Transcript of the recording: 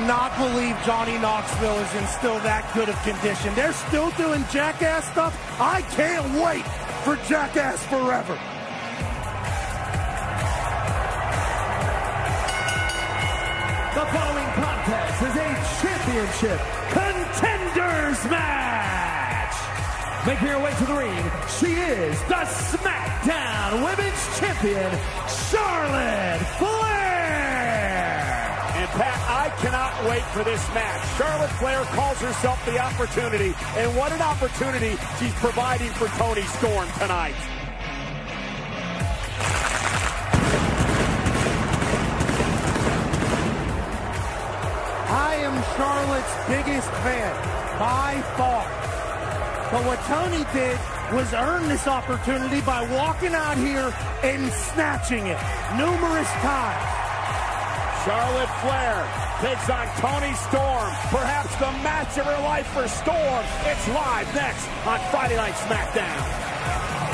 cannot believe Johnny Knoxville is in still that good of condition. They're still doing jackass stuff. I can't wait for Jackass Forever. The following contest is a championship contenders match. Making her way to the ring, she is the SmackDown Women's Champion, I cannot wait for this match. Charlotte Flair calls herself the opportunity, and what an opportunity she's providing for Toni Storm tonight. I am Charlotte's biggest fan, by far. But what Toni did was earn this opportunity by walking out here and snatching it numerous times. Charlotte Flair takes on Toni Storm, perhaps the match of her life for Storm. It's live next on Friday Night SmackDown.